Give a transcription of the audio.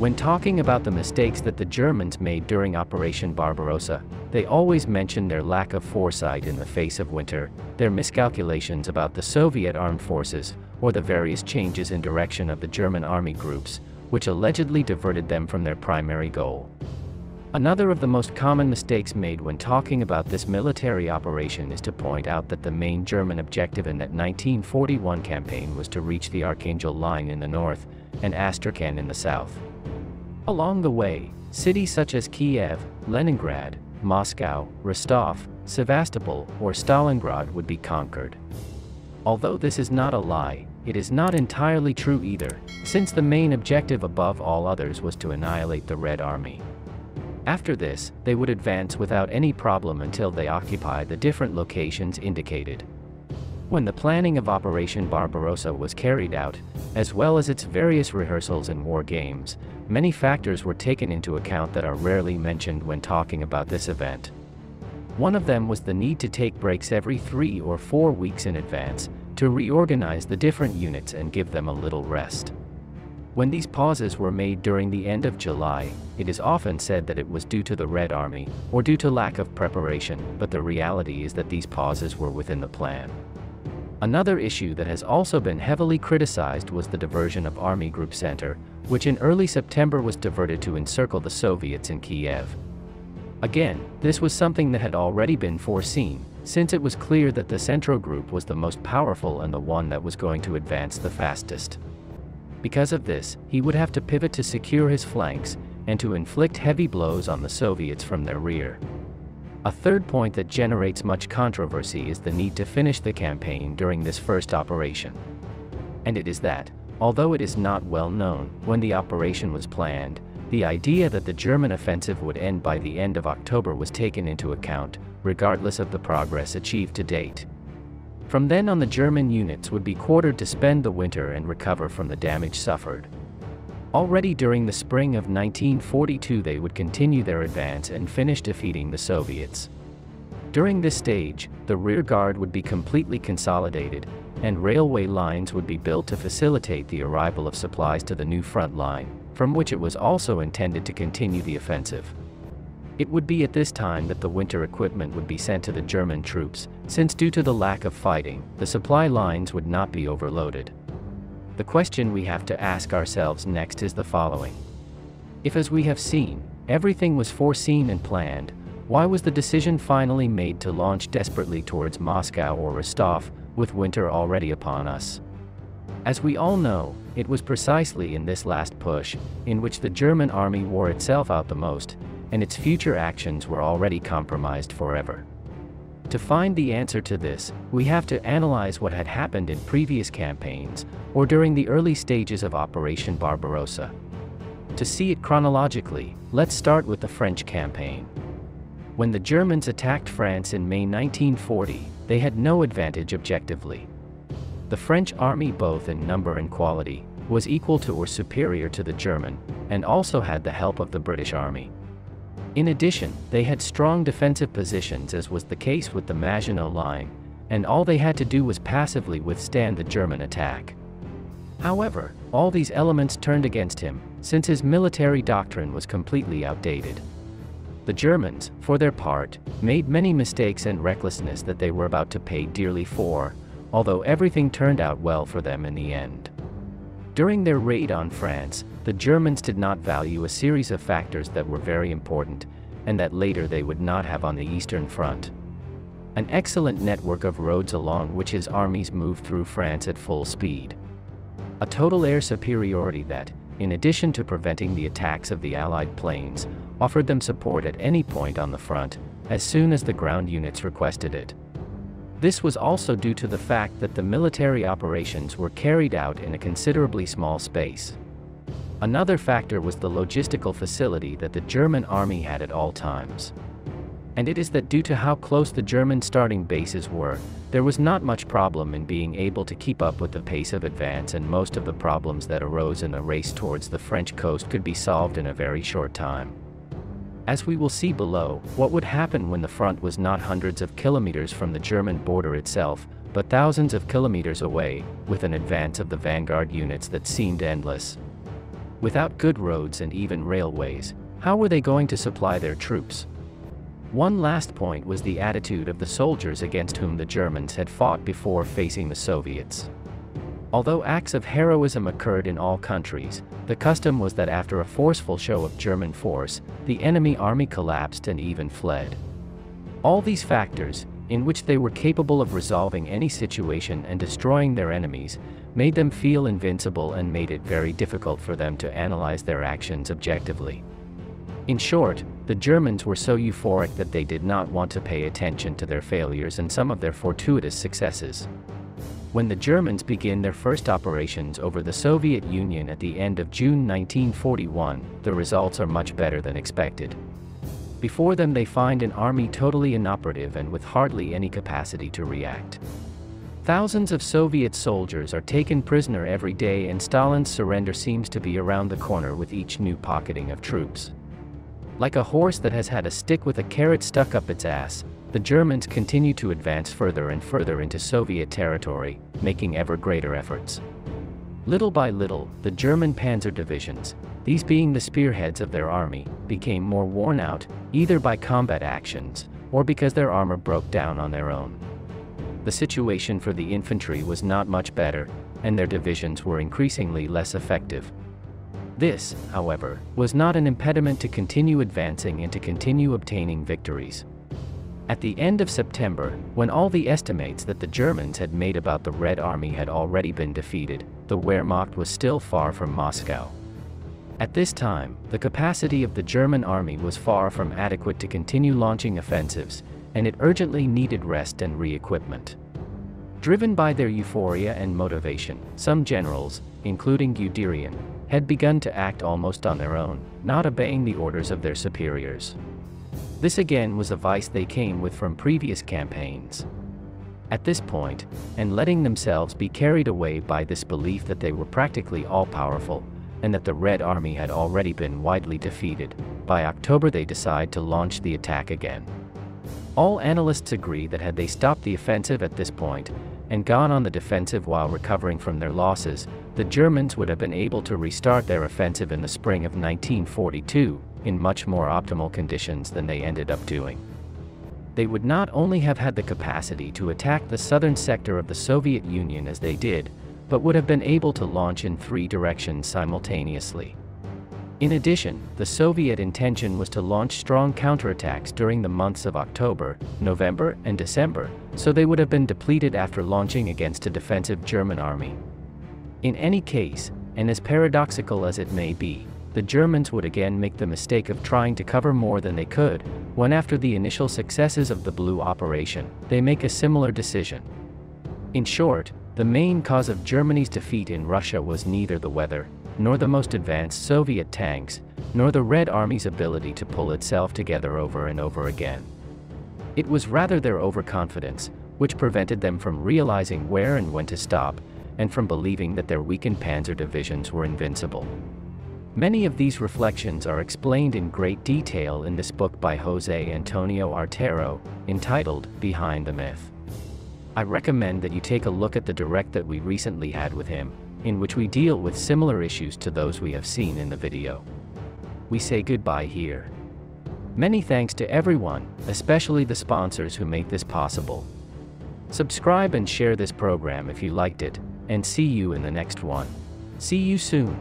When talking about the mistakes that the Germans made during Operation Barbarossa, they always mention their lack of foresight in the face of winter, their miscalculations about the Soviet armed forces, or the various changes in direction of the German army groups, which allegedly diverted them from their primary goal. Another of the most common mistakes made when talking about this military operation is to point out that the main German objective in that 1941 campaign was to reach the Archangel Line in the north and Astrakhan in the south. Along the way, cities such as Kiev, Leningrad, Moscow, Rostov, Sevastopol, or Stalingrad would be conquered. Although this is not a lie, it is not entirely true either, since the main objective above all others was to annihilate the Red Army. After this, they would advance without any problem until they occupy the different locations indicated. When the planning of Operation Barbarossa was carried out, as well as its various rehearsals and war games, many factors were taken into account that are rarely mentioned when talking about this event. One of them was the need to take breaks every three or four weeks in advance, to reorganize the different units and give them a little rest. When these pauses were made during the end of July, it is often said that it was due to the Red Army, or due to lack of preparation, but the reality is that these pauses were within the plan. Another issue that has also been heavily criticized was the diversion of Army Group Center, which in early September was diverted to encircle the Soviets in Kiev. Again, this was something that had already been foreseen, since it was clear that the Central Group was the most powerful and the one that was going to advance the fastest. Because of this, he would have to pivot to secure his flanks, and to inflict heavy blows on the Soviets from their rear. A third point that generates much controversy is the need to finish the campaign during this first operation. And it is that, although it is not well known when the operation was planned, the idea that the German offensive would end by the end of October was taken into account, regardless of the progress achieved to date. From then on the German units would be quartered to spend the winter and recover from the damage suffered. Already during the spring of 1942 they would continue their advance and finish defeating the Soviets. During this stage, the rear guard would be completely consolidated, and railway lines would be built to facilitate the arrival of supplies to the new front line, from which it was also intended to continue the offensive. It would be at this time that the winter equipment would be sent to the German troops, since due to the lack of fighting, the supply lines would not be overloaded. The question we have to ask ourselves next is the following. If as we have seen, everything was foreseen and planned, why was the decision finally made to launch desperately towards Moscow or Rostov, with winter already upon us? As we all know, it was precisely in this last push, in which the German army wore itself out the most, and its future actions were already compromised forever. To find the answer to this, we have to analyze what had happened in previous campaigns, or during the early stages of Operation Barbarossa. To see it chronologically, let's start with the French campaign. When the Germans attacked France in May 1940, they had no advantage objectively. The French army both in number and quality, was equal to or superior to the German, and also had the help of the British army. In addition, they had strong defensive positions as was the case with the Maginot Line, and all they had to do was passively withstand the German attack. However, all these elements turned against him, since his military doctrine was completely outdated. The Germans, for their part, made many mistakes and recklessness that they were about to pay dearly for, although everything turned out well for them in the end. During their raid on France, the Germans did not value a series of factors that were very important, and that later they would not have on the Eastern Front. An excellent network of roads along which his armies moved through France at full speed. A total air superiority that, in addition to preventing the attacks of the Allied planes, offered them support at any point on the front, as soon as the ground units requested it. This was also due to the fact that the military operations were carried out in a considerably small space. Another factor was the logistical facility that the German army had at all times. And it is that due to how close the German starting bases were, there was not much problem in being able to keep up with the pace of advance and most of the problems that arose in the race towards the French coast could be solved in a very short time. As we will see below, what would happen when the front was not hundreds of kilometers from the German border itself, but thousands of kilometers away, with an advance of the vanguard units that seemed endless. Without good roads and even railways, how were they going to supply their troops? One last point was the attitude of the soldiers against whom the Germans had fought before facing the Soviets. Although acts of heroism occurred in all countries, the custom was that after a forceful show of German force, the enemy army collapsed and even fled. All these factors, in which they were capable of resolving any situation and destroying their enemies, made them feel invincible and made it very difficult for them to analyze their actions objectively. In short, the Germans were so euphoric that they did not want to pay attention to their failures and some of their fortuitous successes. When the Germans begin their first operations over the Soviet Union at the end of June 1941, the results are much better than expected. Before them they find an army totally inoperative and with hardly any capacity to react. Thousands of Soviet soldiers are taken prisoner every day and Stalin's surrender seems to be around the corner with each new pocketing of troops. Like a horse that has had a stick with a carrot stuck up its ass, the Germans continued to advance further and further into Soviet territory, making ever greater efforts. Little by little, the German panzer divisions, these being the spearheads of their army, became more worn out, either by combat actions, or because their armor broke down on their own. The situation for the infantry was not much better, and their divisions were increasingly less effective, this, however, was not an impediment to continue advancing and to continue obtaining victories. At the end of September, when all the estimates that the Germans had made about the Red Army had already been defeated, the Wehrmacht was still far from Moscow. At this time, the capacity of the German army was far from adequate to continue launching offensives, and it urgently needed rest and re-equipment. Driven by their euphoria and motivation, some generals, including Guderian, had begun to act almost on their own, not obeying the orders of their superiors. This again was a vice they came with from previous campaigns. At this point, and letting themselves be carried away by this belief that they were practically all-powerful, and that the Red Army had already been widely defeated, by October they decide to launch the attack again. All analysts agree that had they stopped the offensive at this point, and gone on the defensive while recovering from their losses, the Germans would have been able to restart their offensive in the spring of 1942, in much more optimal conditions than they ended up doing. They would not only have had the capacity to attack the southern sector of the Soviet Union as they did, but would have been able to launch in three directions simultaneously. In addition, the Soviet intention was to launch strong counterattacks during the months of October, November, and December, so they would have been depleted after launching against a defensive German army. In any case, and as paradoxical as it may be, the Germans would again make the mistake of trying to cover more than they could, when after the initial successes of the Blue Operation, they make a similar decision. In short, the main cause of Germany's defeat in Russia was neither the weather, nor the most advanced Soviet tanks, nor the Red Army's ability to pull itself together over and over again. It was rather their overconfidence, which prevented them from realizing where and when to stop, and from believing that their weakened panzer divisions were invincible. Many of these reflections are explained in great detail in this book by Jose Antonio Artero, entitled Behind the Myth. I recommend that you take a look at the direct that we recently had with him, in which we deal with similar issues to those we have seen in the video. We say goodbye here. Many thanks to everyone, especially the sponsors who make this possible. Subscribe and share this program if you liked it, and see you in the next one. See you soon.